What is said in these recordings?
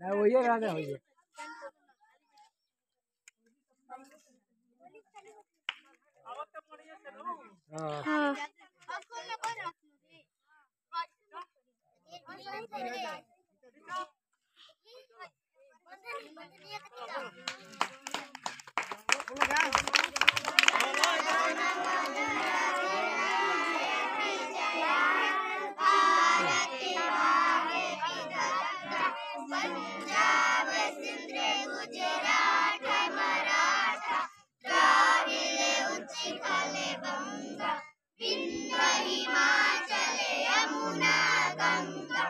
ना वही राजा हो ये हाँ। हाँ। पंजाब उत्कल बंगा विंध्य हिमाचल यमुना गंगा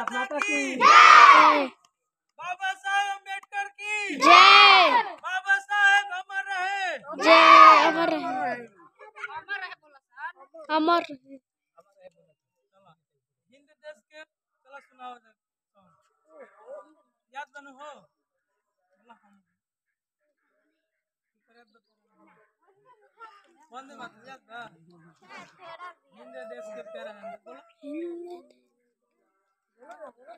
भारत माता की बाबा साहेब अंबेडकर की। जय। बाबा साहेब अमर रहे। जय। अमर रहे। अमर रहे। हिंद देश के चला सुनाओ याद बनो हो। वंदे मातरम याद बा हिंद देश के प्यारा है बोलो चले चलो हो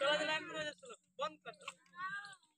चला चलो।